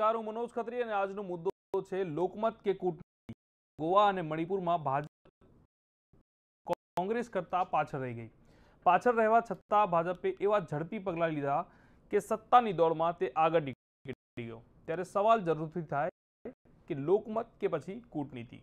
નમસ્કાર હું મનોજ ખત્રી અને આજનો મુદ્દો છે લોકમત કે કૂટનીતિ? ગોવા અને મણિપુરમાં ભાજપ કોંગ્રેસ કરતા પાછળ રહી ગઈ. પાછળ રહેવા છતાં ભાજપે એવા ઝડપી પગલાં લીધા કે સત્તાની દોડમાં તે આગળ નીકળી ગયો. ત્યારે સવાલ જરૂરથી થાય કે લોકમત કે પછી કૂટનીતિ?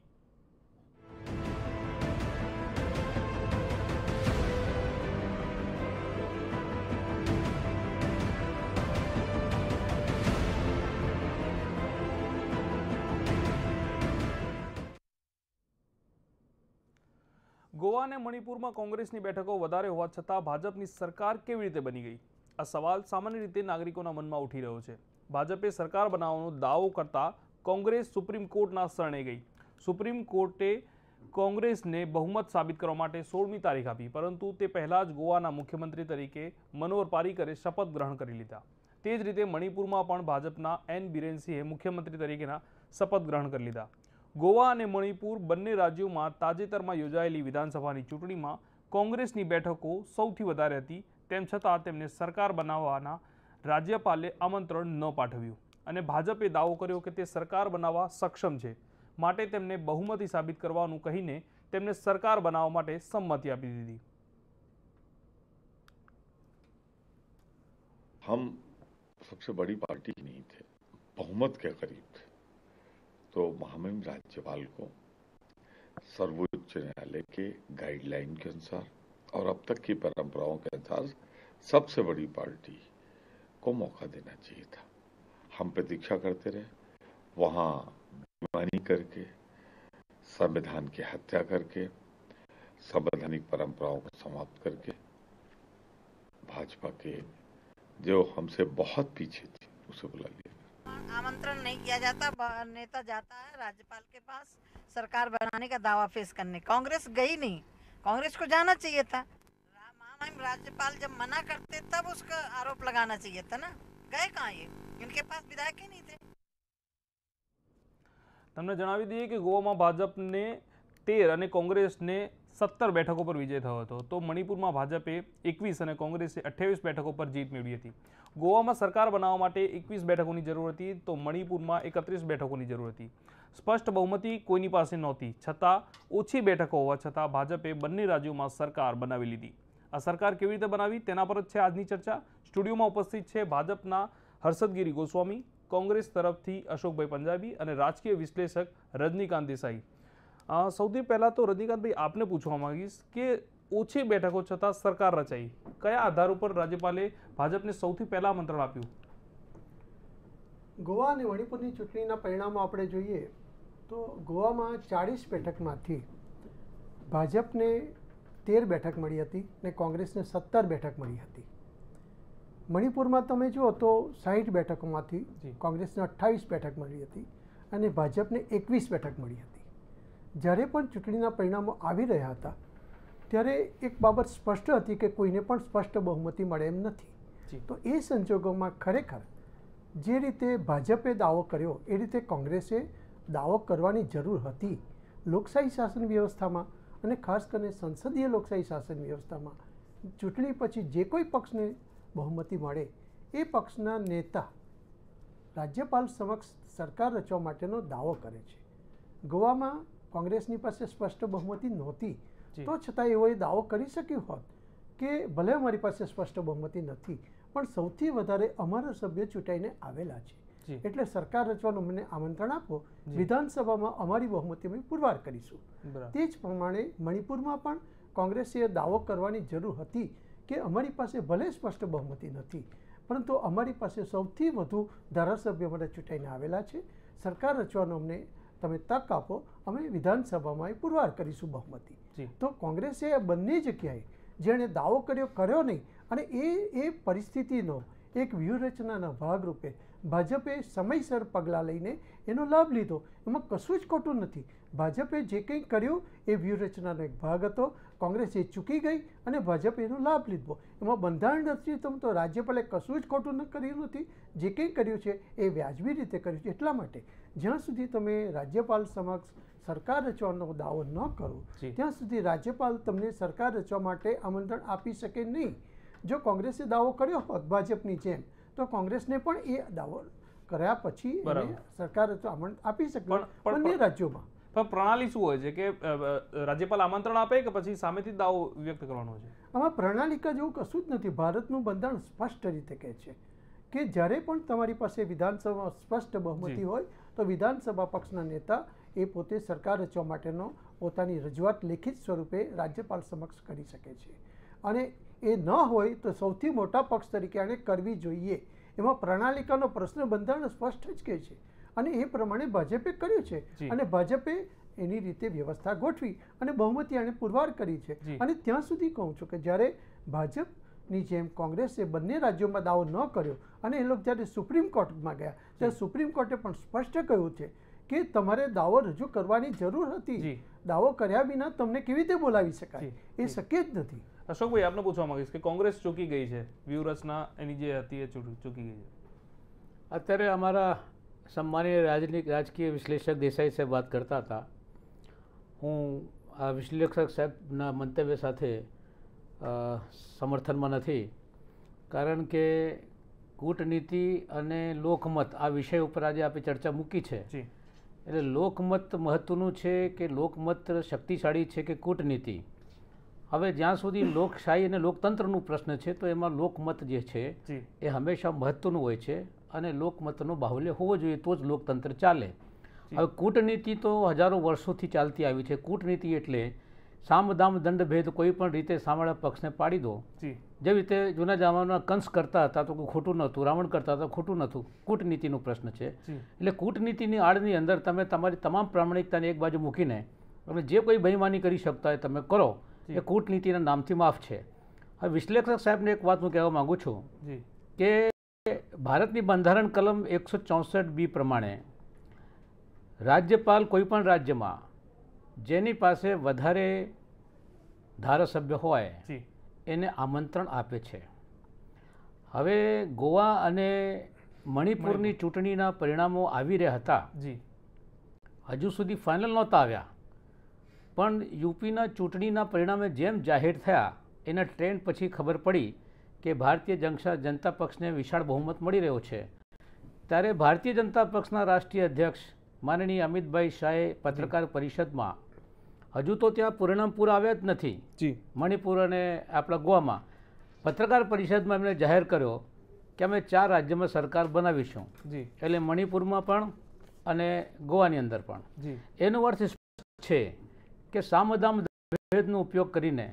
ગોવા અને મણિપુરમાં કોંગ્રેસની બેઠકો વધારે હોવા છતાં ભાજપની સરકાર કેવી રીતે બની ગઈ? આ સવાલ સામાન્ય રીતે નાગરિકોના મનમાં ઉઠી રહ્યો છે. ભાજપે સરકાર બનાવવાનો દાવો કરતા કોંગ્રેસ સુપ્રીમ કોર્ટના શરણે ગઈ. સુપ્રીમ કોર્ટે કોંગ્રેસને બહુમત સાબિત કરવા માટે સોળમી તારીખ આપી, પરંતુ તે પહેલાં જ ગોવાના મુખ્યમંત્રી તરીકે મનોહર પારીકરે શપથ ગ્રહણ કરી લીધા. તે જ રીતે મણિપુરમાં પણ ભાજપના એન બિરેનસિંહે મુખ્યમંત્રી તરીકેના શપથ ગ્રહણ કરી લીધા. ગોવા અને મણિપુર બંને રાજ્યોમાં તાજેતરમાં યોજાયેલી વિધાનસભાની ચૂંટણીમાં કોંગ્રેસની બેઠકો સૌથી વધારે હતી. તેમ છતાં તેમને સરકાર બનાવવાના રાજ્યપાલે આમંત્રણ ન પાઠવ્યું અને ભાજપે દાવો કર્યો કે તે સરકાર બનાવવા સક્ષમ છે. માટે તેમને બહુમતી સાબિત કરવાનું કહીને તેમને સરકાર બનાવવા માટે સંમતિ આપી દીધી. હમ સબસે બડી પાર્ટી નહીં થે બહુમત કે કરીબ થે तो महामहिम राज्यपाल को सर्वोच्च न्यायालय के गाइडलाइन के अनुसार और अब तक की परंपराओं के अनुसार सबसे बड़ी पार्टी को मौका देना चाहिए था। हम प्रतीक्षा करते रहे, वहाँ बेमानी करके, संविधान की हत्या करके, संवैधानिक परंपराओं को समाप्त करके, भाजपा के जो हमसे बहुत पीछे थी, उसे बुला लिया। आमंत्रण नहीं किया जाता ब- नेता जाता है राज्यपाल के पास सरकार बनाने का दावा पेश करने कांग्रेस गई नहीं कांग्रेस को जाना चाहिए था रा- महामहिम राज्यपाल जब मना करते तब उसका आरोप लगाना चाहिए था ना गए कहाँ ये इनके पास विधायक ही नहीं थे તમને જણાવી દઈએ કે ગોવામાં ભાજપને તેર અને કોંગ્રેસને સત્તર બેઠકો પર વિજય થયો હતો. તો મણિપુરમાં ભાજપે એકવીસ અને કોંગ્રેસે અઠ્યાવીસ બેઠકો પર જીત મેળવી હતી. ગોવામાં સરકાર બનાવવા માટે એકવીસ બેઠકોની જરૂર હતી, તો મણિપુરમાં એકત્રીસ બેઠકોની જરૂર હતી. સ્પષ્ટ બહુમતી કોઈની પાસે નહોતી. છતાં, ઓછી બેઠકો હોવા છતાં ભાજપે બંને રાજ્યોમાં સરકાર બનાવી લીધી. આ સરકાર કેવી રીતે બનાવી, તેના પર જ છે આજની ચર્ચા. સ્ટુડિયોમાં ઉપસ્થિત છે ભાજપના હર્ષદગીરી ગોસ્વામી, કોંગ્રેસ તરફથી અશોકભાઈ પંજાબી અને રાજકીય વિશ્લેષક રજનીકાંત દેસાઈ. સૌથી પહેલાં તો રજનીકાંતભાઈ આપને પૂછવા માંગીશ કે ઓછી બેઠકો છતાં સરકાર રચાઈ. કયા આધાર ઉપર રાજ્યપાલે ભાજપને સૌથી પહેલાં આમંત્રણ આપ્યું? ગોવા અને મણિપુરની ચૂંટણીના પરિણામો આપણે જોઈએ તો ગોવામાં ચાળીસ બેઠકમાંથી ભાજપને તેર બેઠક મળી હતી ને કોંગ્રેસને સત્તર બેઠક મળી હતી. મણિપુરમાં તમે જુઓ તો સાહીઠ બેઠકોમાંથી કોંગ્રેસને અઠ્ઠાવીસ બેઠક મળી હતી અને ભાજપને એકવીસ બેઠક મળી હતી. જ્યારે પણ ચૂંટણીના પરિણામો આવી રહ્યા હતા ત્યારે એક બાબત સ્પષ્ટ હતી કે કોઈને પણ સ્પષ્ટ બહુમતી મળે એમ નથી. તો એ સંજોગોમાં ખરેખર જે રીતે ભાજપે દાવો કર્યો એ રીતે કોંગ્રેસે દાવો કરવાની જરૂર હતી લોકશાહી શાસન વ્યવસ્થામાં અને ખાસ કરીને સંસદીય લોકશાહી શાસન વ્યવસ્થામાં ચૂંટણી પછી જે કોઈ પક્ષને બહુમતી મળે એ પક્ષના નેતા રાજ્યપાલ સમક્ષ સરકાર રચવા માટેનો દાવો કરે છે. ગોવામાં કોંગ્રેસની પાસે સ્પષ્ટ બહુમતી નહોતી. તો છતાં એઓએ દાવો કરી શક્યો હોત કે ભલે અમારી પાસે સ્પષ્ટ બહુમતી નથી પણ સૌથી વધારે અમારા સભ્ય ચૂંટાઈને આવેલા છે. એટલે સરકાર રચવાનું મને આમંત્રણ આપો વિધાનસભામાં અમારી બહુમતી અમે પુરવાર કરીશું. તે જ પ્રમાણે મણિપુરમાં પણ કોંગ્રેસે દાવો કરવાની જરૂર હતી કે અમારી પાસે ભલે સ્પષ્ટ બહુમતી નથી પરંતુ અમારી પાસે સૌથી વધુ ધારાસભ્ય માટે ચૂંટાઈને આવેલા છે. સરકાર રચવાનો અમને તમે તક આપો અમે વિધાનસભામાં એ પુરવાર કરીશું બહુમતી. તો કોંગ્રેસે આ બંને જગ્યાએ જેણે દાવો કર્યો કર્યો નહીં અને એ એ પરિસ્થિતિનો એક વ્યૂહરચનાના ભાગરૂપે ભાજપે સમયસર પગલાં લઈને એનો લાભ લીધો. એમાં કશું જ ખોટું નથી. ભાજપે જે કંઈ કર્યું એ વ્યૂહરચનાનો એક ભાગ હતો. કોંગ્રેસ એ ચૂકી ગઈ અને ભાજપે એનો લાભ લીધો. એમાં બંધારણ નથી તો રાજ્યપાલે કશું જ ખોટું ન કર્યું નથી. જે કંઈ કર્યું છે એ વ્યાજબી રીતે કર્યું છે. એટલા માટે જ્યાં સુધી તમે રાજ્યપાલ સમક્ષ સરકાર રચવાનો દાવો ન કરો ત્યાં સુધી રાજ્યપાલ તમને સરકાર રચવા માટે આમંત્રણ આપી શકે નહીં. જો કોંગ્રેસે દાવો કર્યો હોત ભાજપની જેમ તો કોંગ્રેસને પણ એ દાવો કર્યા પછી સરકાર રચવા આમંત્રણ આપી શકે બંને રાજ્યોમાં. પણ પ્રણાલી શું હોય છે? કે રાજ્યપાલ આમંત્રણ આપે કે પછી સામેથી દાવો વ્યક્ત કરવાનો છે? આમાં પ્રણાલિકા જેવું કશું જ નથી. ભારતનું બંધારણ સ્પષ્ટ રીતે કહે છે કે જ્યારે પણ તમારી પાસે વિધાનસભામાં સ્પષ્ટ બહુમતી હોય તો વિધાનસભા પક્ષના નેતા એ પોતે સરકાર રચવા માટેનો પોતાની રજૂઆત લેખિત સ્વરૂપે રાજ્યપાલ સમક્ષ કરી શકે છે. અને એ ન હોય તો સૌથી મોટા પક્ષ તરીકે આને કરવી જોઈએ. એમાં પ્રણાલિકાનો પ્રશ્ન બંધારણ સ્પષ્ટ જ કહે છે. અને એ પ્રમાણે ભાજપે કર્યું છે. અને ભાજપે એની રીતે વ્યવસ્થા ગોઠવી અને બહુમતી આને પુરવાર કરી છે. અને ત્યાં સુધી કહું છું કે જ્યારે ભાજપની જેમ કોંગ્રેસે બંને રાજ્યોમાં દાવો ન કર્યો અને એ લોકો જ્યારે સુપ્રીમ કોર્ટમાં ગયા ત્યારે સુપ્રીમ કોર્ટે પણ સ્પષ્ટ કહ્યું છે કે તમારે દાવો રજૂ કરવાની જરૂર હતી. દાવો કર્યા વિના તમને કેવી રીતે બોલાવી શકાય? એ. શક્ય જ નથી. અશોકભાઈ આપને પૂછવા માંગીશ કે કોંગ્રેસ ચૂકી ગઈ છે. વ્યૂહરચના એની જે હતી એ ચૂકી ચૂકી ગઈ છે. અત્યારે અમારા સન્માનીય રાજનીતિક રાજકીય વિશ્લેષક દેસાઈ સાહેબ વાત કરતા હતા હું આ વિશ્લેષક સાહેબના મંતવ્ય સાથે સમર્થનમાં નથી કારણ કે કૂટનીતિ અને લોકમત આ વિષય ઉપર આજે આપણે ચર્ચા મૂકી છે એટલે લોકમત મહત્ત્વનું છે કે લોકમત શક્તિશાળી છે કે કૂટનીતિ હવે જ્યાં સુધી લોકશાહી અને લોકતંત્રનું પ્રશ્ન છે તો એમાં લોકમત જે છે એ હંમેશા મહત્ત્વનું હોય છે અને લોકમતનો બાહુલ્ય હોવો જોઈએ તો જ લોકતંત્ર ચાલે. હવે કૂટનીતિ તો હજારો વર્ષોથી ચાલતી આવી છે. કૂટનીતિ એટલે સામદામ દંડ ભેદ કોઈ પણ રીતે સામાળા પક્ષને પાડી દો. જેવી રીતે જૂના જમાનામાં કંસ કરતા હતા તો કોઈ ખોટું નહોતું. રાવણ કરતા હતા ખોટું નહોતું. કૂટનીતિનો પ્રશ્ન છે. એટલે કૂટનીતિની આડની અંદર તમે તમારી તમામ પ્રામાણિકતાને એક બાજુ મૂકીને તમે જે કોઈ બેઈમાની કરી શકતા હોય તમે કરો. એ કૂટનીતિના નામથી માફ છે. હવે વિશ્લેષક સાહેબને એક વાત હું કહેવા માગું છું કે ભારતની બંધારણ કલમ એકસો ચોસઠ બી પ્રમાણે રાજ્યપાલ કોઈપણ રાજ્યમાં જેની પાસે વધારે ધારાસભ્ય હોય એને આમંત્રણ આપે છે. હવે ગોવા અને મણિપુરની ચૂંટણીના પરિણામો આવી રહ્યા હતા. હજુ સુધી ફાઇનલ નહોતા આવ્યા. પણ યુપીના ચૂંટણીના પરિણામે જેમ જાહેર થયા એના ટ્રેન્ડ પછી ખબર પડી કે ભારતીય જનતા જનતા પક્ષને વિશાળ બહુમત મળી રહ્યો છે. ત્યારે ભારતીય જનતા પક્ષના રાષ્ટ્રીય અધ્યક્ષ માનનીય અમિતભાઈ શાહે પત્રકાર પરિષદમાં હજુ તો ત્યાં પૂર્ણમપુર આવ્યા જ નથી. જી. મણિપુર અને આપણા ગોવામાં. પત્રકાર પરિષદમાં એમણે જાહેર કર્યો કે અમે ચાર રાજ્યમાં સરકાર બનાવીશું. એટલે મણિપુરમાં પણ અને ગોવાની અંદર પણ. એનો અર્થ છે કે સામધામ ભેદનો ઉપયોગ કરીને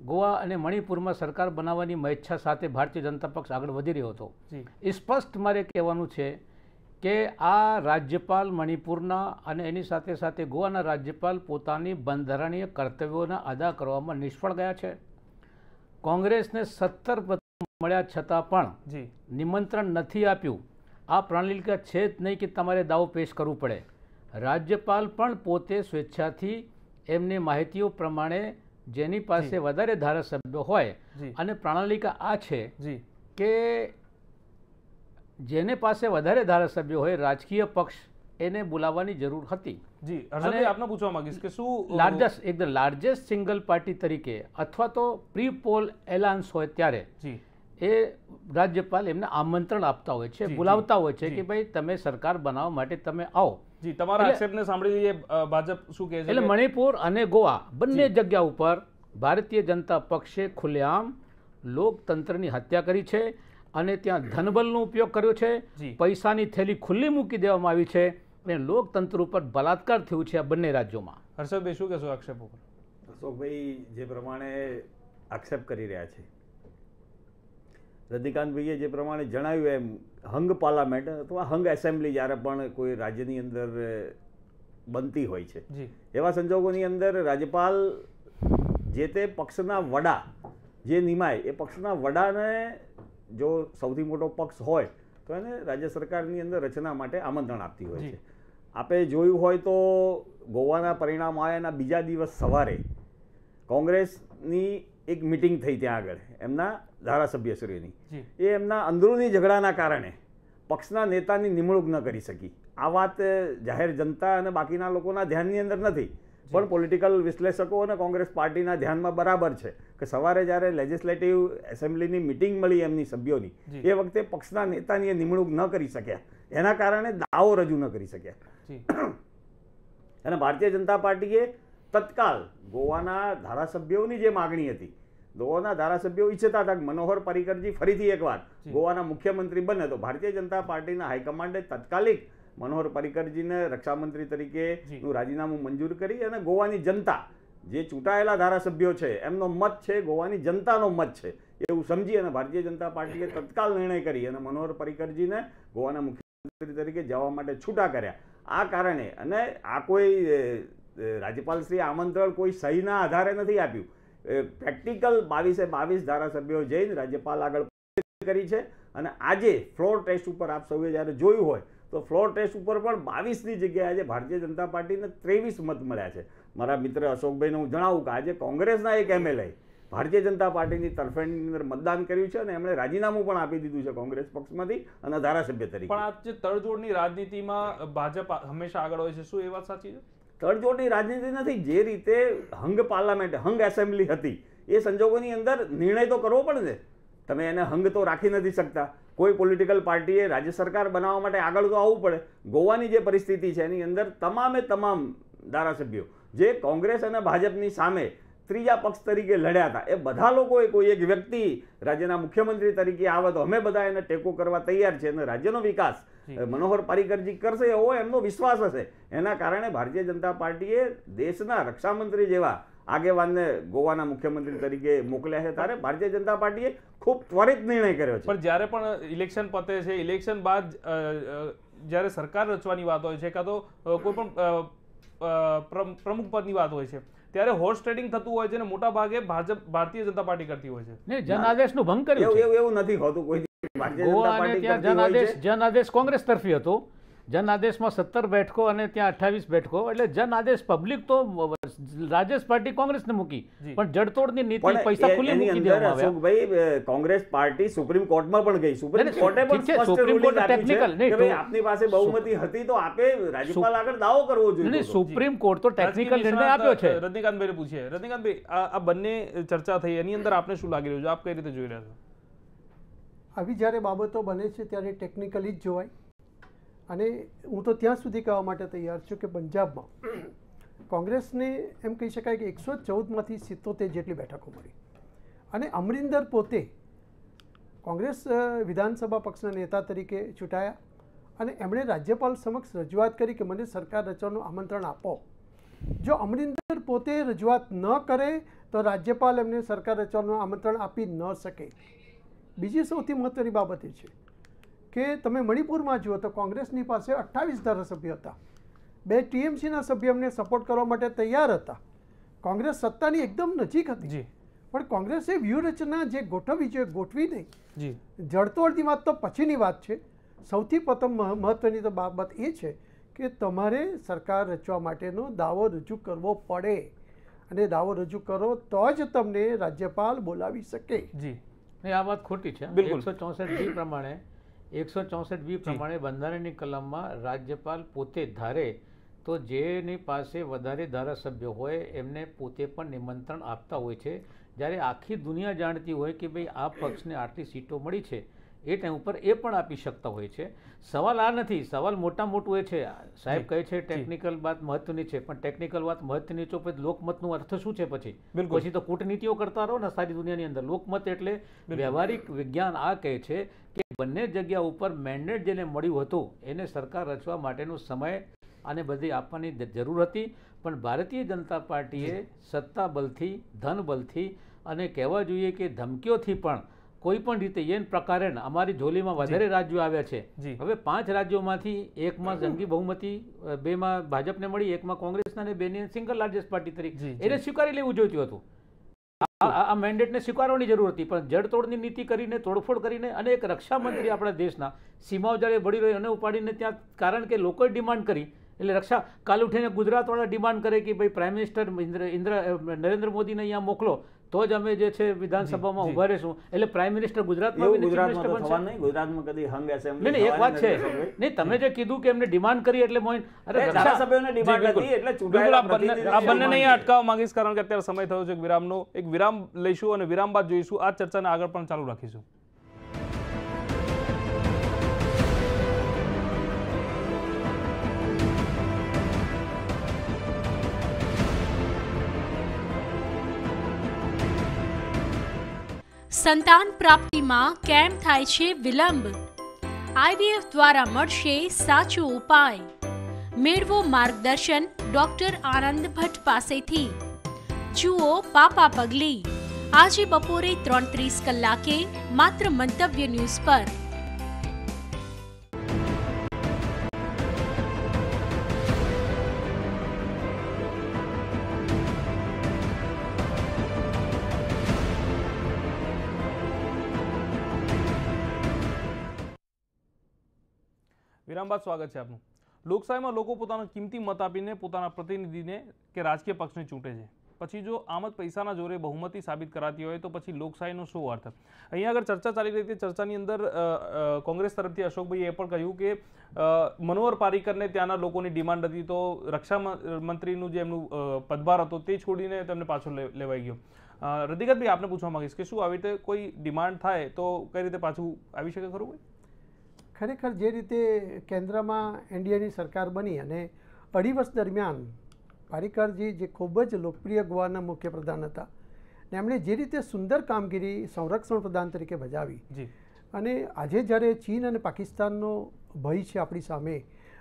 ગોવા અને મણિપુરમાં સરકાર બનાવવાની મહેચ્છા સાથે ભારતીય જનતા પક્ષ આગળ વધી રહ્યો હતો. એ સ્પષ્ટ મારે કહેવાનું છે કે આ રાજ્યપાલ મણિપુરના અને એની સાથે સાથે ગોવાના રાજ્યપાલ પોતાની બંધારણીય કર્તવ્યોના અદા કરવામાં નિષ્ફળ ગયા છે. કોંગ્રેસને સત્તર મળ્યા છતાં પણ નિમંત્રણ નથી આપ્યું. આ પ્રણાલિકા છે જ નહીં કે તમારે દાવો પેશ કરવું પડે. રાજ્યપાલ પણ પોતે સ્વેચ્છાથી એમની માહિતીઓ પ્રમાણે જેની પાસે વધારે ધારાસભ્યો હોય અને પ્રણાલિકા આ છે કે જેને પાસે વધારે ધારાસભ્યો હોય રાજકીય પક્ષ એને બોલાવવાની જરૂર હતી. જી. અને આપને પૂછવા માંગીશ કે શું લાર્જેસ્ટ એકદમ લાર્જેસ્ટ સિંગલ પાર્ટી તરીકે અથવા તો પ્રી પોલ એલાયન્સ હોય ત્યારે જી. એ રાજ્યપાલ એમને આમંત્રણ આપતા હોય છે બોલાવતા હોય છે કે ભાઈ તમે સરકાર બનાવવા માટે તમે આવો. જી તમારા આક્ષેપને સાંભળી લઈએ ભાજપ શું કહે છે એટલે મણિપુર અને ગોવા બંને જગ્યા ઉપર ભારતીય જનતા પક્ષે ખુલ્લેઆમ લોકતંત્રની હત્યા કરી છે અને ત્યાં ધનબલનો ઉપયોગ કર્યો છે. પૈસાની થેલી ખુલ્લી મૂકી દેવામાં આવી છે અને લોકતંત્ર ઉપર બલાત્કાર થયું છે આ બંને રાજ્યોમાં. હર્ષદભાઈ શું કહેશો આક્ષેપ ઉપર? અશોકભાઈ જે પ્રમાણે આક્ષેપ કરી રહ્યા છે રજનીકાંતભાઈએ જે પ્રમાણે જણાવ્યું એમ હંગ પાર્લામેન્ટ અથવા હંગ એસેમ્બલી જ્યારે પણ કોઈ રાજ્યની અંદર બનતી હોય છે. એવા સંજોગોની અંદર રાજ્યપાલ જે તે પક્ષના વડા જે નિમાય એ પક્ષના વડાને જો સૌથી મોટો પક્ષ હોય તો એને રાજ્ય સરકારની અંદર રચના માટે આમંત્રણ આપતી હોય છે. આપે જોયું હોય તો ગોવાના પરિણામ આવ્યા એના બીજા દિવસ સવારે કોંગ્રેસની એક મિટિંગ થઈ ત્યાં આગળ. એમના ધારાસભ્યશ્રીઓની જી. એ એમના અંદરૂની ઝઘડાના કારણે પક્ષના નેતાની નિમણૂક ન કરી શકી. આ વાત જાહેર જનતા અને બાકીના લોકોના ધ્યાનની અંદર નથી. પણ પોલિટિકલ વિશ્લેષકો અને કોંગ્રેસ પાર્ટીના ધ્યાનમાં બરાબર છે કે સવારે જ્યારે લેજિસ્લેટિવ એસેમ્બલીની મિટિંગ મળી એમની સભ્યોની એ વખતે પક્ષના નેતાની એ નિમણૂક ન કરી શક્યા. એના કારણે દાવો રજૂ ન કરી શક્યા. અને ભારતીય જનતા પાર્ટીએ તત્કાલ ગોવાના ધારાસભ્યોની જે માગણી હતી ગોવાના ધારાસભ્યો ઈચ્છતા હતા કે મનોહર પરિકરજી ફરીથી એકવાર ગોવાના મુખ્યમંત્રી બને. તો ભારતીય જનતા પાર્ટીના હાઈકમાન્ડે તત્કાલિક મનોહર પરિકરજીને રક્ષામંત્રી તરીકે નું રાજીનામું મંજૂર કરી અને ગોવાની જનતા જે ચૂંટાયેલા ધારાસભ્યો છે એમનો મત છે ગોવાની જનતાનો મત છે એવું સમજી અને ભારતીય જનતા પાર્ટીએ તત્કાલ નિર્ણય કરી અને મનોહર પરિકરજીને ગોવાના મુખ્યમંત્રી તરીકે જવા માટે છૂટા કર્યા. આ કારણે અને આ કોઈ અ, અ, રાજ્યપાલ શ્રી આમંત્રણ કોઈ સહીના આધારે નથી આપ્યું. પ્રેક્ટિકલ બાવીસે બાવીસ ધારાસભ્યો જઈને રાજ્યપાલ આગળ કરી છે. અને આજે ફ્લોર ટેસ્ટ ઉપર આપ સૌએ જ્યારે જોયું હોય, તો ફ્લોર ટેસ્ટ ઉપર પણ બાવીસની જગ્યાએ આજે ભારતીય જનતા પાર્ટીને ત્રેવીસ મત મળ્યા છે. મારા મિત્ર અશોકભાઈને હું જણાવું કે આજે કોંગ્રેસના એક એમએલએ ભારતીય જનતા પાર્ટીની તરફેણની અંદર મતદાન કર્યું છે અને એમણે રાજીનામું પણ આપી દીધું છે કોંગ્રેસ પક્ષમાંથી અને ધારાસભ્ય તરીકે. પણ આ જે તડજોડની રાજનીતિમાં ભાજપ હંમેશા આગળ હોય છે, શું એ વાત સાચી છે? તડજોડની રાજનીતિ નથી, જે રીતે હંગ પાર્લામેન્ટ, હંગ એસેમ્બલી હતી, એ સંજોગોની અંદર નિર્ણય તો કરવો પડે ને તમે એને હંગ તો રાખી નથી શકતા કોઈ પોલિટિકલ પાર્ટીએ રાજ્ય સરકાર બનાવવા માટે આગળ તો આવવું પડે ગોવાની જે પરિસ્થિતિ છે, એની અંદર તમામે તમામ ધારાસભ્યો, જે કોંગ્રેસ અને ભાજપની સામે ત્રીજા પક્ષ તરીકે લડ્યા હતા, એ બધા લોકોએ કોઈ એક વ્યક્તિ રાજ્યના મુખ્યમંત્રી તરીકે આવે તો અમે બધા એને ટેકો કરવા તૈયાર છે અને રાજ્યનો વિકાસ. મનોહર પારિકરજી કરશે એવો એમનો વિશ્વાસ હશે. એના કારણે ભારતીય જનતા પાર્ટીએ દેશના રક્ષામંત્રી જેવા આગેવાનને ગોવાના મુખ્યમંત્રી તરીકે મોકલ્યા છે. ત્યારે ભારતીય જનતા પાર્ટીએ ખૂબ ત્વરિત નિર્ણય કર્યો છે. પણ જ્યારે પણ ઇલેક્શન પતે છે ઇલેક્શન બાદ જ્યારે સરકાર રચવાની વાત હોય છે કાં તો કોઈ પણ પ્રમુખ પદની વાત હોય છે ત્યારે હોર્સ ટ્રેડિંગ થતું હોય છે અને મોટા ભાગે ભાજપ ભારતીય જનતા પાર્ટી કરતી હોય છે. ને જનાદેશનું ભંગ કર્યું એવું એવું નથી હોતું કોઈ ગોવા અને ત્યાં જનાદેશ જનાદેશ કોંગ્રેસ તરફી હતો. જનાદેશમાં સત્તર બેઠકો અને ત્યાં અઠ્ઠાવીસ બેઠકો. એટલે જનાદેશ પબ્લિક તો રાજેશ પાર્ટી કોંગ્રેસને મૂકી. પણ જડતોડની નીતિ પૈસા ખુલ્લી મૂકી દેવામાં આવ્યા. કોંગ્રેસ પાર્ટી સુપ્રીમ કોર્ટમાં પણ ગઈ. સુપ્રીમ કોર્ટે પણ સ્પષ્ટ કોર્ટ આપ્યું નહીં, ભાઈ આપની પાસે બહુમતી હતી તો આપે રાજ્યપાલ આગળ દાવો કરવો જોઈએ નહીં સુપ્રીમ કોર્ટ તો ટેકનિકલ નિર્ણય આપ્યો છે. રજનીકાંતભાઈ પૂછીએ રજનીકાંતભાઈ આ આ બંને ચર્ચા થઈ. એની અંદર આપને શું લાગી રહ્યું છે? આપ કઈ રીતે જોઈ રહ્યા છો? આવી જ્યારે બાબતો બને છે ત્યારે ટેકનિકલી જ જોવાય. અને હું તો ત્યાં સુધી કહેવા માટે તૈયાર છું કે પંજાબમાં કોંગ્રેસને એમ કહી શકાય કે એકસો ચૌદમાંથી સિત્તોતેર જેટલી બેઠકો મળી. અને અમરિંદર પોતે કોંગ્રેસ વિધાનસભા પક્ષના નેતા તરીકે ચૂંટાયા અને એમણે રાજ્યપાલ સમક્ષ રજૂઆત કરી કે મને સરકાર રચવાનું આમંત્રણ આપો. જો અમરિંદર પોતે રજૂઆત ન કરે, તો રાજ્યપાલ એમને સરકાર રચવાનું આમંત્રણ આપી ન શકે. બીજી સૌથી મહત્ત્વની બાબત એ છે કે તમે મણિપુરમાં જુઓ તો કોંગ્રેસની પાસે અઠ્ઠાવીસ ધારાસભ્યો હતા. બે ટીએમસીના સભ્ય અમને સપોર્ટ કરવા માટે તૈયાર હતા. કોંગ્રેસ સત્તાની એકદમ નજીક હતી. પણ કોંગ્રેસે વ્યૂહરચના જે ગોઠવી જોઈએ ગોઠવી નહીં. જી. જડતોડની વાત તો પછીની વાત છે. સૌથી પ્રથમ મહ- મહત્ત્વની તો બાબત એ છે કે તમારે સરકાર રચવા માટેનો દાવો રજૂ કરવો પડે. અને દાવો રજૂ કરો તો જ તમને રાજ્યપાલ બોલાવી શકે. જી. નહીં આ વાત ખોટી છે બિલકુલ. એકસો ચોસઠ બી પ્રમાણે એકસો ચોસઠ બી પ્રમાણે બંધારણની કલમમાં રાજ્યપાલ પોતે ધારે તો જેની પાસે વધારે ધારાસભ્ય હોય એમને પોતે પણ નિમંત્રણ આપતા હોય છે જ્યારે આખી દુનિયા જાણતી હોય કે ભાઈ આ પક્ષને આટલી સીટો મળી છે એ ટાઈમ ઉપર એ પણ આપી શકતા હોય છે. સવાલ આ નથી સવાલ મોટા મોટું એ છે. સાહેબ કહે છે ટેકનિકલ વાત મહત્વની છે પણ ટેકનિકલ વાત મહત્વની છે પછી લોકમતનું અર્થ શું છે પછી. પછી તો કૂટનીતિઓ કરતા રહો ને સારી દુનિયાની અંદર. લોકમત એટલે વ્યવહારિક વિજ્ઞાન આ કહે છે કે બંને જગ્યા ઉપર મેન્ડેટ જેને મળ્યું હતું એને સરકાર રચવા માટેનો સમય આને બધી આપવાની જરૂર હતી. પણ ભારતીય જનતા પાર્ટીએ સત્તા બલથી ધન બલથી અને કહેવા જોઈએ કે ધમકીઓથી પણ કોઈ પણ રીતે એન પ્રકારે અમારી ઝોલીમાં વધારે રાજ્યો આવ્યા છે. હવે પાંચ રાજ્યોમાંથી એકમાં જંગી બહુમતી બેમાં ભાજપને મળી એકમાં કોંગ્રેસના અને બેની સિંગલ લાર્જેસ્ટ પાર્ટી તરીકે. એને સ્વીકારી લેવું જોઈતું હતું. આ- મેન્ડેટને સ્વીકારવાની જરૂર હતી પણ જડતોડની નીતિ કરીને તોડફોડ કરીને અને એક રક્ષામંત્રી આપણા દેશના સીમાઓ જ્યારે બળી રહી અને ઉપાડીને ત્યાં કારણ કે લોકોએ ડિમાન્ડ કરી એટલે રક્ષા કાલ ઉઠીને ગુજરાતવાળા ડિમાન્ડ કરે કે ભાઈ પ્રાઇમ મિનિસ્ટર ઇન્દ્ર નરેન્દ્ર મોદીને અહીંયા મોકલો તો જ અમે જે છે વિધાનસભામાં ઊભા રહીશું. એટલે પ્રાઇમ મિનિસ્ટર ગુજરાતમાં ગુજરાતમાં નહીં ગુજરાતમાં કદી હંગ નહીં એસેમ્બલી નહીં એક વાત છે. નહીં તમે જે કીધું કે એમને ડિમાન્ડ કરી એટલે મોઈન અરે ધારાસભ્યોને ડિમાન્ડ. હતી એટલે ચૂંટાયેલા આ બંને માંગી. અટકાવવા માંગીશ કારણ કે અત્યારે સમય થયો છે વિરામનો એક વિરામ લઈશું અને વિરામ બાદ જોઈશું. આ ચર્ચાને આગળ પણ ચાલુ રાખીશું. સંતાન પ્રાપ્તિમાં કેમ થાય છે વિલંબ? આઈવીએફ દ્વારા મળશે સાચો ઉપાય. મેળવો માર્ગદર્શન ડોક્ટર આનંદ ભટ્ટ પાસેથી. જુઓ પાપા પગલી. આજે બપોરે ત્રણ ત્રીસ કલાકે માત્ર મંતવ્ય ન્યૂઝ પર. વિરામ બાદ સ્વાગત છે આપનું. લોકશાહીમાં લોકો પોતાનો કિંમતી મત આપીને પોતાના પ્રતિનિધિને કે રાજકીય પક્ષને ચૂંટે છે. પછી જો આમ જ પૈસાના જોરે બહુમતી સાબિત કરાતી હોય તો પછી લોકશાહીનો શું અર્થ? અહીંયા આગળ ચર્ચા ચાલી રહી હતી. ચર્ચાની અંદર કોંગ્રેસ તરફથી અશોકભાઈએ પણ કહ્યું કે મનોહર પારીકરને ત્યાંના લોકોની ડિમાન્ડ હતી તો રક્ષા મંત્રીનું જે એમનું પદભાર હતો તે છોડીને તેમને પાછો લેવાઈ ગયો. રતિકાતભાઈ, આપને પૂછવા માંગીશ કે શું આવી રીતે કોઈ ડિમાન્ડ થાય તો કઈ રીતે પાછું આવી શકે ખરું કોઈ ખરેખર જે રીતે કેન્દ્રમાં એનડીએની સરકાર બની અને અઢી વર્ષ દરમિયાન પારિકરજી જે ખૂબ જ લોકપ્રિય ગોવાના મુખ્યપ્રધાન હતા ને એમણે જે રીતે સુંદર કામગીરી સંરક્ષણ પ્રધાન તરીકે બજાવી અને આજે જ્યારે ચીન અને પાકિસ્તાનનો ભય છે આપણી સામે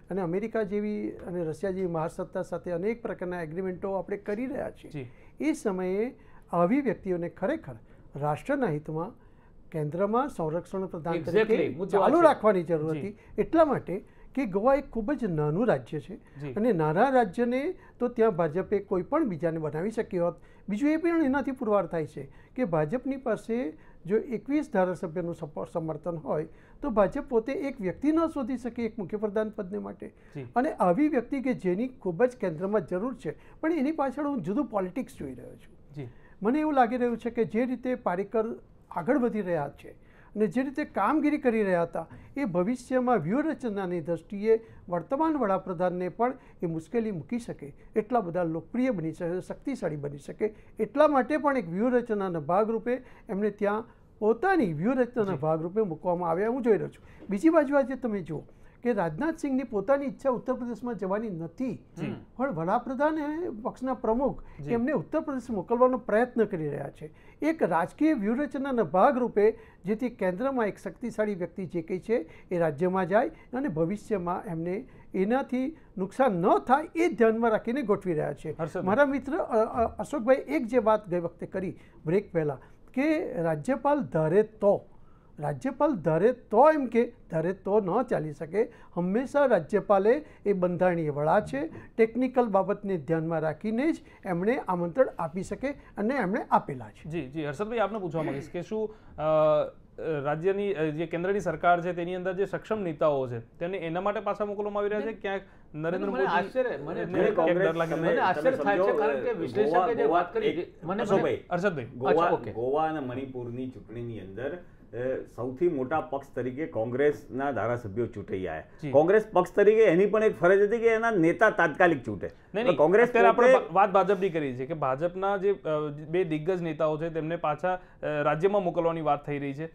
અને અમેરિકા જેવી અને રશિયા જેવી મહાસત્તા સાથે અનેક પ્રકારના એગ્રીમેન્ટો આપણે કરી રહ્યા છીએ એ સમયે આવી વ્યક્તિઓને ખરેખર રાષ્ટ્રના હિતમાં કેન્દ્રમાં સંરક્ષણ પ્રધાન તરીકે ચાલુ રાખવાની જરૂર હતી. એટલા માટે કે ગોવા એક ખૂબ જ નાનું રાજ્ય છે અને નાના રાજ્યને તો ત્યાં ભાજપે કોઈ પણ બીજાને બનાવી શક્યો હોત. બીજું એ પણ એનાથી પુરવાર થાય છે કે ભાજપની પાસે જો એકવીસ ધારાસભ્યનું સમર્થન હોય તો ભાજપ પોતે એક વ્યક્તિ ન શોધી શકે એક મુખ્યપ્રધાન પદને માટે. અને આવી વ્યક્તિ કે જેની ખૂબ જ કેન્દ્રમાં જરૂર છે પણ એની પાછળ હું જુદું પોલિટિક્સ જોઈ રહ્યો છું. મને એવું લાગી રહ્યું છે કે જે રીતે પારીકર આગળ વધી રહ્યા છે. અને જે રીતે કામગીરી કરી રહ્યા હતા એ ભવિષ્યમાં વ્યૂહરચનાની દ્રષ્ટિએ વર્તમાન વડાપ્રધાનને પણ એ મુશ્કેલી મૂકી શકે. એટલા બધા લોકપ્રિય બની શકે શક્તિશાળી બની શકે. એટલા માટે પણ એક વ્યૂહરચનાના ભાગરૂપે એમને ત્યાં પોતાની વ્યૂહરચનાના ભાગરૂપે મૂકવામાં આવ્યા. હું જોઈ રહ્યો છું. બીજી બાજુ આજે તમે જુઓ. કે રાજનાથ સિંહની પોતાની ઈચ્છા ઉત્તર પ્રદેશમાં જવાની નથી. પણ વડાપ્રધાન પક્ષના પ્રમુખ એમને ઉત્તર પ્રદેશ મોકલવાનો પ્રયત્ન કરી રહ્યા છે. એક રાજકીય વ્યૂહરચનાના ભાગરૂપે જેથી કેન્દ્રમાં એક શક્તિશાળી વ્યક્તિ જે કંઈ છે એ રાજ્યમાં જાય અને ભવિષ્યમાં એમને એનાથી નુકસાન ન થાય એ ધ્યાનમાં રાખીને ગોઠવી રહ્યા છે. મારા મિત્ર અશોકભાઈ એક જે વાત ગઈ વખતે કરી બ્રેક પહેલાં કે રાજ્યપાલ ધારે તો રાજ્યપાલ ધારે તો એમ કે ધારે તો ન ચાલી શકે. હંમેશા રાજ્યપાલે એ બંધારણીય વડા છે. ટેકનિકલ બાબતને ધ્યાનમાં રાખીને જ એમણે આમંત્રણ આપી શકે અને એમણે આપેલા છે. જી જી. હર્ષદભાઈ આપને પૂછવા માંગીશ કે શું રાજ્યની જે કેન્દ્રની સરકાર છે તેની અંદર જે સક્ષમ નેતાઓ છે તેને એના માટે પાછા મોકલવામાં આવી રહ્યા છે? ક્યાંક નરેન્દ્ર મોદી આશ્ચર્ય- મને કોંગ્રેસ મને થાય છે કારણ કે વિશ્લેષકે ગોવા- જે વાત કરી, મને- મને- હર્ષદભાઈ ગોવા અચ્છા, ઓકે. ગોવા અને મણિપુરની ચૂંટણીની અંદર સૌથી મોટા પક્ષ તરીકે કોંગ્રેસના ધારાસભ્યો ચૂંટાઈ. આવ્યા કોંગ્રેસ પક્ષ તરીકે એની પણ એક ફરજ હતી કે એના નેતા તાત્કાલિક ચૂંટે. કોંગ્રેસ અત્યારે આપણે વાત ભાજપની કરી છે કે ભાજપના જે બે દિગ્ગજ નેતાઓ છે તેમને પાછા રાજ્યમાં મોકલવાની વાત થઈ રહી છે.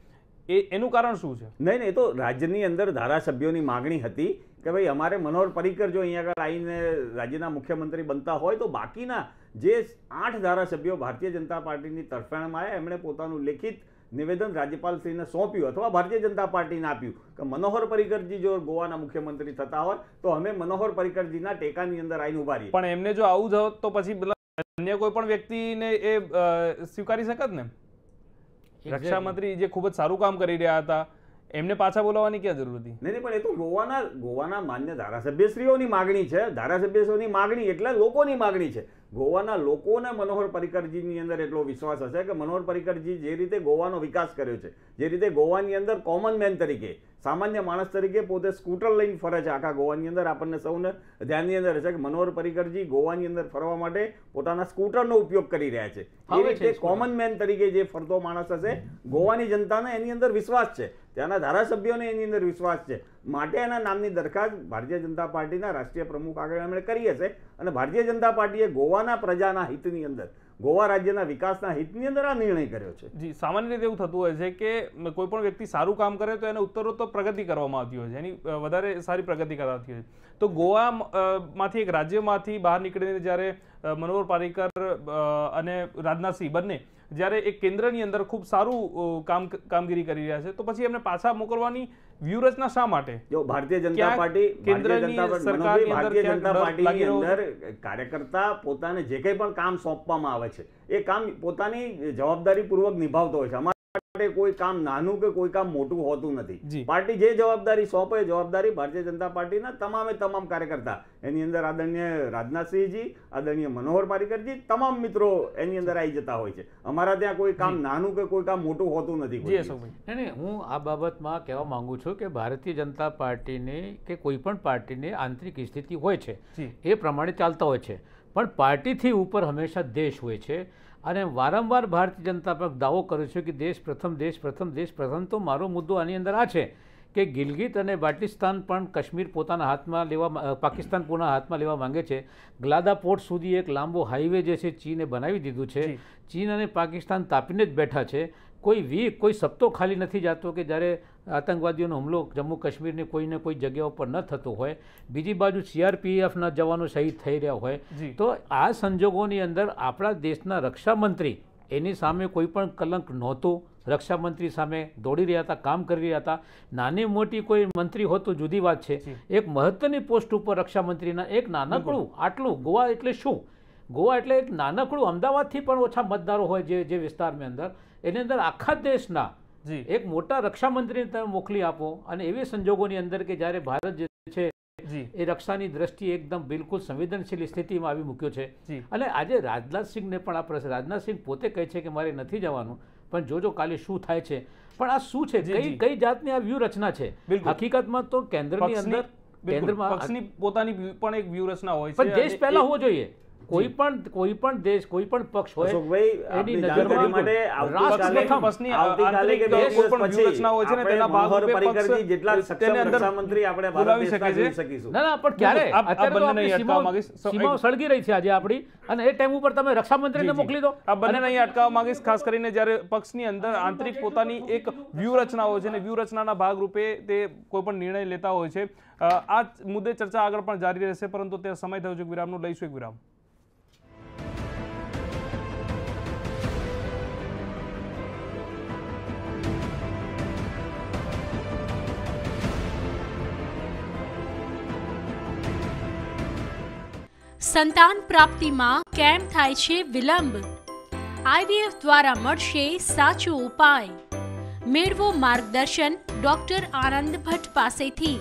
એ એનું કારણ શું છે? નહીં નહીં એ તો રાજ્યની અંદર ધારાસભ્યોની માગણી હતી કે ભાઈ અમારે મનોહર પરીકર જો અહીંયા આગળ આવીને રાજ્યના મુખ્યમંત્રી બનતા હોય તો બાકીના જે આઠ ધારાસભ્યો ભારતીય જનતા પાર્ટીની તરફેણમાં આવ્યા એમણે પોતાનું લેખિત નિવેદન રાજ્યપાલશ્રીને સોંપ્યું અથવા ભારતીય જનતા પાર્ટીને આપ્યું કે મનોહર પરિકરજી જો ગોવાના મુખ્યમંત્રી થતા હોય તો અમે મનોહર પરિકરજીના ટેકાની અંદર આવીને ઊભા રહીએ. પણ એમને જો આવું જ હોત તો પછી અન્ય કોઈ પણ વ્યક્તિને એ સ્વીકારી શકત ને? રક્ષામંત્રી જે ખૂબ જ સારું કામ કરી રહ્યા હતા એમને પાછા બોલાવવાની ક્યાં જરૂર હતી? નહીં નહીં પણ એ તો ગોવાના ગોવાના માન્ય ધારાસભ્યશ્રીઓની માગણી છે ધારાસભ્યશ્રીઓની માગણી એટલે લોકોની માગણી છે. ગોવાના લોકોને મનોહર પરિકરજીની અંદર એટલો વિશ્વાસ હશે કે મનોહર પરિકરજી જે રીતે ગોવાનો વિકાસ કર્યો છે જે રીતે ગોવાની અંદર કોમન મેન તરીકે સામાન્ય માણસ તરીકે પોતે સ્કૂટર લઈને ફરે છે આખા ગોવાની અંદર. આપણને સૌને ધ્યાનની અંદર હશે કે મનોહર પરિકરજી ગોવાની અંદર ફરવા માટે પોતાના સ્કૂટરનો ઉપયોગ કરી રહ્યા છે. એ રીતે કોમન મેન તરીકે જે ફરતો માણસ હશે ગોવાની જનતાને એની અંદર વિશ્વાસ છે. ત્યાંના ધારાસભ્યોને એની અંદર વિશ્વાસ છે. માટે એના નામની દરખાસ્ત ભારતીય જનતા પાર્ટીના રાષ્ટ્રીય પ્રમુખ આગળ એમણે કરી હશે અને ભારતીય જનતા પાર્ટીએ ગોવાના પ્રજાના હિતની અંદર. ગોવા રાજ્યના વિકાસના હિતની અંદર આ નિર્ણય કર્યો છે. જી, સામાન્ય રીતે એવું થતું હોય છે કે કોઈ પણ વ્યક્તિ સારું કામ કરે તો એને ઉત્તરોત્તર પ્રગતિ કરવામાં આવતી હોય છે. એની વધારે સારી પ્રગતિ કરાતી હોય તો ગોવા માંથી એક રાજ્યમાંથી બહાર નીકળીને જ્યારે મનોહર પારિકર અને રાજનાથસિંહ બંને જ્યારે એક કેન્દ્રની અંદર ખૂબ સારું કામ કામગીરી કરી રહ્યા છે તો પછી એમને પાછા મોકલવાની વ્યૂહરચના શા માટે? જો ભારતીય જનતા પાર્ટી ભારતીય કેન્દ્રની સરકારની ભારતીય જનતા પાર્ટીની અંદર કાર્યકર્તા પોતાને જે કંઈ પણ કામ સોંપવામાં આવે છે એ કામ પોતાની જવાબદારી પૂર્વક નિભાવતો હોય છે. માટે કોઈ કામ નાનું કે કોઈ કામ મોટું હોતું નથી. પાર્ટી જે જવાબદારી સોંપે જવાબદારી ભારતીય જનતા પાર્ટીના તમામે તમામ કાર્યકર્તા. એની અંદર આદરણીય રાજનાથસિંહજી આદરણીય મનોહર પારીકરજી તમામ મિત્રો એની અંદર આવી જતા હોય છે. અમારા ત્યાં કોઈ કામ નાનું કે કોઈ કામ મોટું હોતું નથી નહીં હું આ બાબતમાં કહેવા માંગુ છું કે ભારતીય જનતા પાર્ટીની કે કોઈ પણ પાર્ટીની આંતરિક સ્થિતિ હોય છે એ પ્રમાણે ચાલતા હોય છે. પણ પાર્ટીથી ઉપર હંમેશા દેશ હોય છે. અને વારંવાર ભારતીય જનતા પર દાવો કર્યો છે કે દેશ પ્રથમ દેશ પ્રથમ દેશ પ્રથમ. તો મારો મુદ્દો આની અંદર આ છે કે ગિલગિત અને બાલ્ટિસ્તાન પણ કાશ્મીર પોતાના હાથમાં લેવા પાકિસ્તાન પોતાના હાથમાં લેવા માંગે છે. ગ્લાદા પોર્ટ સુધી એક લાંબો હાઈવે જે છે ચીને બનાવી દીધું છે. ચીન અને પાકિસ્તાન તાપીને જ બેઠા છે. કોઈ વીક કોઈ સપ્તો ખાલી નથી જાતો કે જ્યારે આતંકવાદીઓનો હુમલો જમ્મુ કાશ્મીરની કોઈને કોઈ જગ્યા ઉપર ન થતો હોય. બીજી બાજુ સીઆરપીએફના જવાનો શહીદ થઈ રહ્યા હોય. તો આ સંજોગોની અંદર આપણા દેશના રક્ષામંત્રી એની સામે કોઈ પણ કલંક નહોતું. રક્ષામંત્રી સામે દોડી રહ્યા હતા કામ કરી રહ્યા હતા. નાની મોટી કોઈ મંત્રી હોત તો જુદી વાત છે. એક મહત્વની પોસ્ટ ઉપર રક્ષામંત્રીના એક નાનકડું આટલું ગોવા એટલે શું? ગોવા એટલે એક નાનકડું અમદાવાદથી પણ ઓછા મતદારો હોય જે જે વિસ્તારની અંદર. એની અંદર આખા દેશના એક મોટા રક્ષામંત્રીને તમે મોકલી આપો અને એવી સંજોગોની અંદર કે જ્યારે ભારત જે છે એ રક્ષાની દ્રષ્ટિએ એકદમ બિલકુલ સંવેદનશીલ સ્થિતિમાં આવી મૂક્યો છે. અને આજે રાજનાથસિંહને પણ આ પ્રશ્ન રાજનાથસિંહ પોતે કહે છે કે મારે નથી જવાનું પણ જોજો કાલે શું થાય છે. પણ આ શું છે? કઈ. કઈ જાતની આ વ્યૂહરચના છે. હકીકતમાં તો કેન્દ્રની અંદર કેન્દ્રમાં પોતાની પણ એક વ્યૂહરચના હોય છે દેશ પહેલા હોવો જોઈએ. કોઈ પણ કોઈ પણ દેશ કોઈ પણ પક્ષ હોય એની નજરમાં માટે આવતીકાલે- આવતીકાલે કે બે કોઈ દિવસ પણ વ્યૂહરચના હોય છે ને તેના ભાગ રૂપે પક્ષ જેટલા સક્ષમ અંદર રક્ષામંત્રી આપણે ભારત બોલાવી શકે જોઈ શકીશું ના ના પણ ક્યારે? અત્યારે તો આપણી. સીમાઓ સીમાઓ સળગી રહી છે આજે આપણી. અને એ ટાઈમ ઉપર તમે રક્ષામંત્રીને જી, જી. મોકલી દો. આ બંનેને અહીં અટકાવવા માંગીશ ખાસ કરીને જ્યારે પક્ષની અંદર આંતરિક પોતાની એક વ્યૂહરચના હોય છે અને વ્યૂહરચનાના ભાગરૂપે તે કોઈ પણ નિર્ણય લેતા હોય છે. આ મુદ્દે ચર્ચા આગળ પણ જારી રહેશે પરંતુ તે સમય થયો છે વિરામનો. લઈશું એક વિરામ. સંતાન પ્રાપ્તિમાં કેમ થાય છે વિલંબ? આઈવીએફ દ્વારા મળશે સાચો ઉપાય. મેળવો માર્ગદર્શન ડોક્ટર આનંદ ભટ્ટ પાસેથી.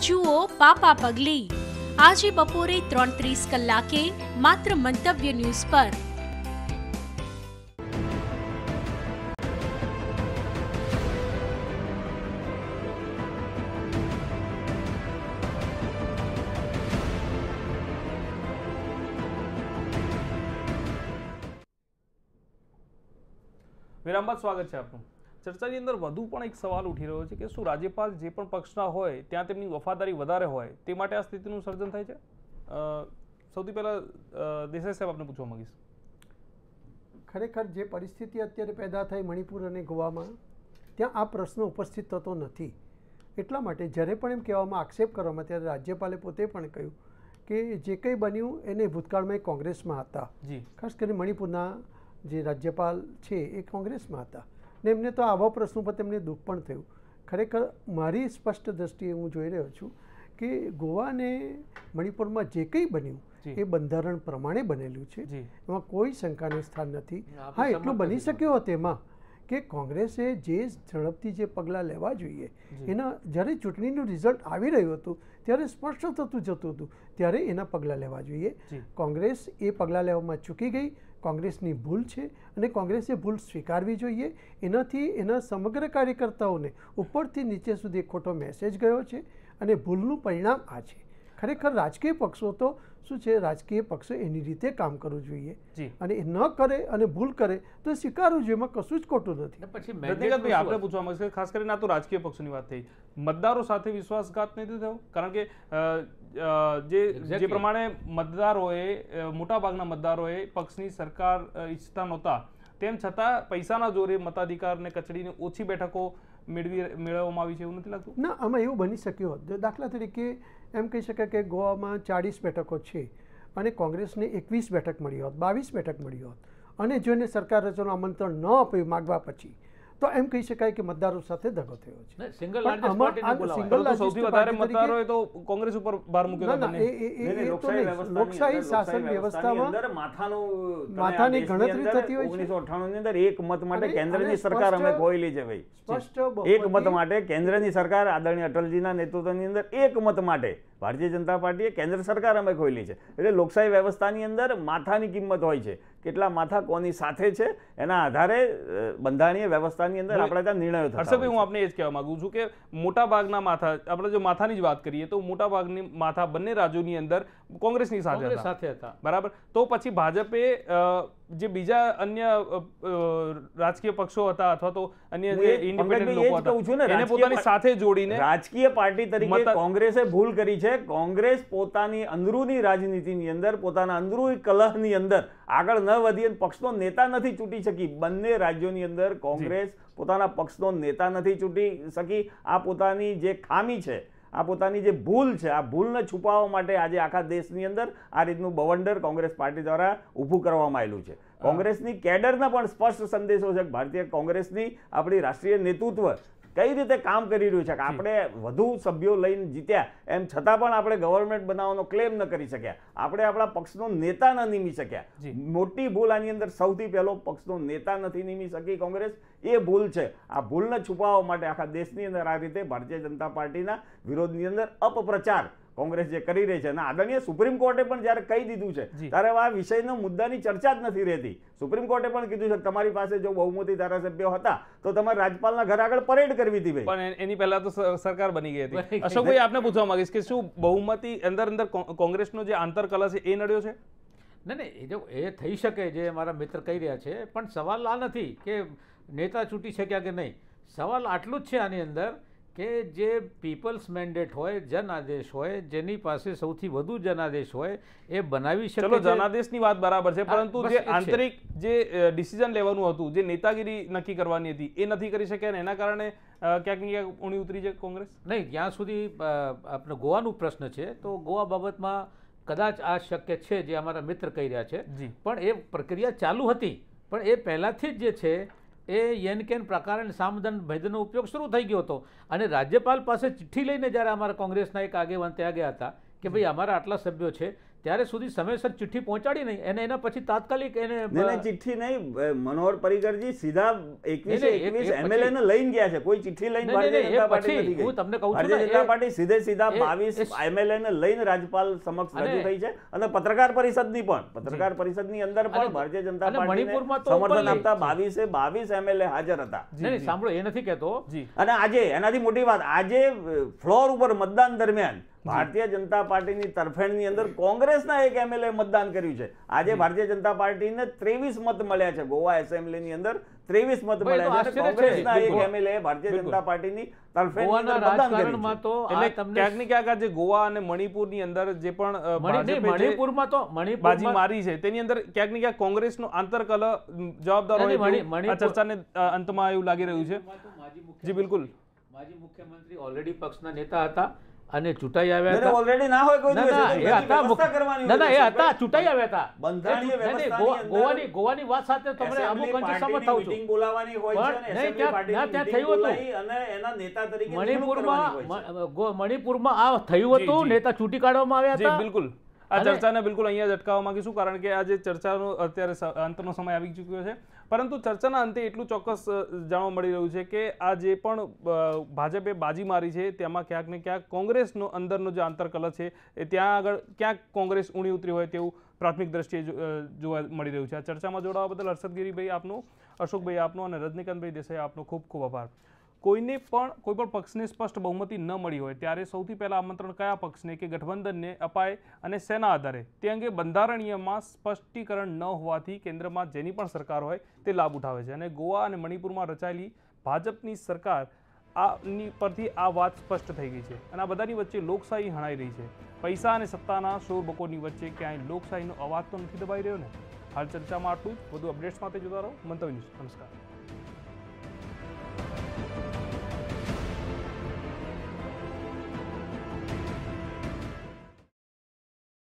જુઓ પાપા પગલી. આજે બપોરે ત્રણ ત્રીસ કલાકે માત્ર મંતવ્ય ન્યૂઝ પર. વિરામ બાદ સ્વાગત છે આપનું. ચર્ચાની અંદર વધુ પણ એક સવાલ ઉઠી રહ્યો છે કે શું રાજ્યપાલ જે પણ પક્ષના હોય ત્યાં તેમની વફાદારી વધારે હોય તે માટે આ સ્થિતિનું સર્જન થાય છે? સૌથી પહેલાં દેસાઈ સાહેબ આપને પૂછવા માગીશ. ખરેખર જે પરિસ્થિતિ અત્યારે પેદા થઈ મણિપુર અને ગોવામાં ત્યાં આ પ્રશ્ન ઉપસ્થિત થતો નથી. એટલા માટે જ્યારે પણ એમ કહેવામાં આક્ષેપ કરવામાં ત્યારે રાજ્યપાલે પોતે પણ કહ્યું કે જે કંઈ બન્યું એને ભૂતકાળમાં કોંગ્રેસમાં હતા. જી. ખાસ કરીને મણિપુરના જે રાજ્યપાલ છે એ કોંગ્રેસમાં હતા. ને એમને તો આવા પ્રશ્નો પર તેમને દુઃખ પણ થયું. ખરેખર મારી સ્પષ્ટ દ્રષ્ટિએ હું જોઈ રહ્યો છું કે ગોવા અને મણિપુરમાં જે કંઈ બન્યું એ બંધારણ પ્રમાણે બનેલું છે. એમાં કોઈ શંકાનું સ્થાન નથી. હા એટલું બની શક્યો હોત એમાં કે કોંગ્રેસે જે ઝડપથી જે પગલાં લેવા જોઈએ એના જ્યારે ચૂંટણીનું રિઝલ્ટ આવી રહ્યું હતું ત્યારે સ્પષ્ટ થતું જતું હતું ત્યારે એના પગલાં લેવા જોઈએ. કોંગ્રેસ એ પગલાં લેવામાં ચૂકી ગઈ. કોંગ્રેસની ભૂલ છે અને કોંગ્રેસે ભૂલ સ્વીકારવી જોઈએ. એનાથી એના સમગ્ર કાર્યકર્તાઓને ઉપરથી નીચે સુધી એક ખોટો મેસેજ ગયો છે અને ભૂલનું પરિણામ આ છે. ખરેખર રાજકીય પક્ષો તો શું છે? રાજકીય પક્ષો એની રીતે કામ કરવું જોઈએ. અને એ ન કરે અને ભૂલ કરે તો સ્વીકારવું જોઈએ એમાં કશું જ ખોટું નથી. પછી આપણે પૂછવા માંગે ખાસ કરીને આ તો રાજકીય પક્ષોની વાત થઈ. મતદારો સાથે વિશ્વાસઘાત નથી થયો? કારણ કે જે જે પ્રમાણે મતદારોએ મોટાભાગના મતદારોએ પક્ષની સરકાર ઈચ્છતા નહોતા. તેમ છતાં પૈસાના જોરે મતાધિકારને કચડીને ઓછી બેઠકો મેળવી મેળવવામાં આવી છે એવું નથી લાગતું? ના આમાં એવું બની શક્યું હોત. જો દાખલા તરીકે એમ કહી શકાય કે ગોવામાં ચાળીસ બેઠકો છે અને કોંગ્રેસને એકવીસ બેઠક મળી હોત બાવીસ બેઠક મળી હોત. અને જો એને સરકાર રચવાનું આમંત્રણ ન આપ્યું માગવા પછી તો એમ કહી શકાય કે મતદારો સાથે દગો થયો છે. સિંગલ સૌથી વધારે મતદારોએ તો કોંગ્રેસ ઉપર ભાર મૂક્યો હતો લોકશાહી શાસન વ્યવસ્થામાં અંદર માથાનું માથાની ગણતરી થતી હોય ઓગણીસો 1998 ની અંદર એક મત માટે કેન્દ્રની સરકાર અમે ખોયેલી છે ભાઈ. સ્પષ્ટ એક મત માટે કેન્દ્રની સરકાર આદરણીય અટલજીના નેતૃત્વની અંદર એક મત માટે ભારતીય જનતા પાર્ટીએ કેન્દ્ર સરકાર અમે ખોલી છે. એટલે લોકશાહી વ્યવસ્થાની અંદર માથાની કિંમત હોય છે. કેટલા માથા કોની સાથે છે એના આધારે બંધારણીય વ્યવસ્થાની અંદર આપણે ત્યાં નિર્ણયો થતા હર્ષદભાઈ હું આપને એ જ કહેવા માંગુ છું કે મોટા ભાગના માથા આપણે જો માથાની જ વાત કરીએ તો મોટા ભાગની માથા બંને રાજ્યોની અંદર કોંગ્રેસની સાથે સાથે હતા. બરાબર? તો પછી ભાજપે જે બીજા અન્ય રાજકીય પક્ષો હતા અથવા તો અન્ય જે ઇન્ડિપેન્ડન્ટ લોકો જ કહું છું ને, એને પોતાની સાથે જોડીને રાજકીય પાર્ટી તરીકે કોંગ્રેસે ભૂલ કરી છે. કોંગ્રેસ પોતાની અંદરૂની રાજનીતિની અંદર પોતાના અંદરૂની કલહની અંદર આગળ ન વધી અને પક્ષનો નેતા નથી ચૂંટી શકી. બંને રાજ્યોની અંદર કોંગ્રેસ પોતાના પક્ષનો નેતા નથી ચૂંટી શકી. આ પોતાની જે ખામી છે આ પોતાની જે ભૂલ છે આ ભૂલને છુપાવવા માટે આજે આખા દેશની અંદર આ રીતનું બવંડર કોંગ્રેસ પાર્ટી દ્વારા ઊભું કરવામાં આવેલું છે. કોંગ્રેસની કેડરના પણ સ્પષ્ટ સંદેશો છે કે ભારતીય કોંગ્રેસની આપણી રાષ્ટ્રીય નેતૃત્વ કઈ રીતે કામ કરી રહ્યું છે કે આપણે વધુ સભ્યો લઈને જીત્યા એમ છતાં પણ આપણે ગવર્મેન્ટ બનાવવાનો ક્લેમ ન કરી શક્યા. આપણે આપણા પક્ષનો નેતા ન નિમી શક્યા. મોટી ભૂલ આની અંદર સૌથી પહેલો પક્ષનો નેતા નથી નિમી શકી કોંગ્રેસ. એ ભૂલ છે. આ ભૂલને છુપાવવા માટે આખા દેશની અંદર આ રીતે ભારતીય જનતા પાર્ટીના વિરોધની અંદર અપપ્રચાર કોંગ્રેસ જે કરી રહી છે અને આદરણીય સુપ્રીમ કોર્ટે પણ જ્યારે કહી દીધું છે ત્યારે આ વિષયનો મુદ્દાની ચર્ચા જ નથી રહેતી. સુપ્રીમ કોર્ટે પણ કીધું છે તમારી પાસે જો બહુમતી ધારાસભ્યો હતા તો તમારે રાજ્યપાલના ઘર આગળ પરેડ કરવી હતી પણ એની પહેલા તો સરકાર બની ગઈ હતી. અશોકભાઈ આપને પૂછવા માંગીશ કે શું બહુમતી અંદર અંદર કોંગ્રેસનો જે આંતરકલા છે એ નડ્યો છે? ના ના એ જો એ થઈ શકે જે મારા મિત્ર કહી રહ્યા છે પણ સવાલ આ નથી કે નેતા ચૂંટી શક્યા કે નહીં? સવાલ આટલું જ છે આની અંદર કે જે પીપલ્સ મેન્ડેટ હોય જન આદેશ હોય જેની પાસે સૌથી વધુ જનાદેશ હોય એ બનાવી શકે ચલો જનાદેશની વાત બરાબર છે પરંતુ જે. આંતરિક જે ડિસિઝન લેવાનું હતું જે નેતાગીરી નક્કી કરવાની હતી એ નથી કરી શક્યા ને એના કારણે ક્યાંક ને ક્યાંક ઊણી ઉતરી છે કોંગ્રેસ? નહીં જ્યાં સુધી આપણે ગોવાનું પ્રશ્ન છે તો ગોવા બાબતમાં કદાચ આ શક્ય છે જે અમારા મિત્ર કહી રહ્યા છે. પણ એ પ્રક્રિયા ચાલુ હતી. પણ એ પહેલાંથી જ જે છે એ યેન કેન પ્રકારે સામદન ભેદનો ઉપયોગ શરૂ થઈ ગયો હતો. અને રાજ્યપાલ પાસે ચિઠ્ઠી લઈને જ્યારે અમારા કોંગ્રેસના એક આગેવાન ત્યાં ગયા હતા કે ભાઈ અમારા આટલા સભ્યો છે ત્યારે સુધી સમયસર ચિઠ્ઠી પહોંચાડી નહીં. અને એના પછી તાત્કાલિક એને ચિઠ્ઠી નહીં. મનોહર પરિકરજી સીધા એકવીસે એકવીસ એમએલએ ને લઈને ગયા છે. કોઈ ચિઠ્ઠી લઈને ભારતીય જનતા પાર્ટી નથી. હું તમને કહું ભારતીય જનતા પાર્ટી સીધે સીધા બાવીસ એમએલએ ને લઈને રાજ્યપાલ સમક્ષ રજૂ થઈ છે. અને પત્રકાર પરિષદની પણ. પત્રકાર પરિષદની અંદર પણ ભારતીય જનતા પાર્ટીને સમર્થન આપતા બાવીસે બાવીસ એમએલએ હાજર હતા. નહીં, સાંભળો એ નથી કહેતો. અને આજે એનાથી મોટી વાત આજે ફ્લોર ઉપર મતદાન દરમિયાન ભારતીય જનતા પાર્ટીની તરફેણની અંદર કોંગ્રેસના એક એમએલએ મતદાન કર્યું છે. આજે ભારતીય જનતા પાર્ટીને ત્રેવીસ મત મળ્યા છે. ગોવા એસેમ્બલીની અંદર ત્રેવીસ મત મળ્યા છે. કોંગ્રેસના એક એમએલએ ભારતીય જનતા પાર્ટીની. તો ક્યાંક ને ક્યાંક જે ગોવા અને મણિપુરની અંદર જે પણ મણિપુરમાં તો બાજી મારી છે તેની અંદર ક્યાંક ને ક્યાંક કોંગ્રેસનો આંતરકલહ અમ, જવાબદાર હોય ચર્ચાને અંતમાં એવું લાગી રહ્યું છે. જી બિલકુલ. માજી મુખ્યમંત્રી ઓલરેડી પક્ષના નેતા હતા. અને ચૂંટાઈ આવ્યા હતા. ઓલરેડી ના હોય કોઈ ના દિવસ. એ હતા ના ના એ હતા ચૂંટાઈ આવ્યા હતા. બંધારણીય વ્યવસ્થા ગોવાની ગોવાની વાત સાથે તમને અમુક અંશે સમજ થાઉં છું. બોલાવવાની હોય છે એસેમ્બલી ત્યાં- ત્યાં થયું હતું. અને એના નેતા તરીકે મણિપુરમાં મણિપુરમાં આ થયું હતું નેતા ચૂંટી કાઢવામાં આવ્યા જી હતા. બિલકુલ. આ ચર્ચાને બિલકુલ અહીંયા જ અટકાવવા માંગીશું કારણ કે આ જે ચર્ચાનો અત્યારે અંતનો સમય આવી ચૂક્યો છે. પરંતુ ચર્ચાના અંતે એટલું ચોક્કસ જાણવા મળી રહ્યું છે કે આ જે પણ ભાજપે બાજી મારી છે તેમાં ક્યાંક ને ક્યાંક કોંગ્રેસનો અંદરનો જે આંતરકલહ છે એ ત્યાં આગળ ક્યાંક કોંગ્રેસ ઊણી ઉતરી હોય તેવું પ્રાથમિક દ્રષ્ટિએ જોવા મળી રહ્યું છે. આ ચર્ચામાં જોડાવા બદલ હર્ષદગીરીભાઈ આપનો અશોકભાઈ આપનો અને રજનીકાંતભાઈ દેસાઈ આપનો ખૂબ ખૂબ આભાર. કોઈને પણ કોઈ પણ પક્ષને સ્પષ્ટ બહુમતી ન મળી હોય, ત્યારે સૌથી પહેલાં આમંત્રણ કયા પક્ષને કે ગઠબંધનને અપાય અને સેના આધારે? તે અંગે બંધારણીયમાં સ્પષ્ટીકરણ ન હોવાથી કેન્દ્રમાં જેની પણ સરકાર હોય તે લાભ ઉઠાવે છે. અને ગોવા અને મણિપુરમાં રચાયેલી ભાજપની સરકાર આની પરથી આ વાત સ્પષ્ટ થઈ ગઈ છે. અને આ બધાની વચ્ચે લોકશાહી હણાઈ રહી છે. પૈસા અને સત્તાના શોરબકોરની વચ્ચે ક્યાંય લોકશાહીનો અવાજ તો નથી દબાઈ રહ્યો ને? હાલ ચર્ચામાં આટલું જ. વધુ અપડેટ્સ માટે જોતા રહો મંતવ્ય ન્યૂઝ. નમસ્કાર.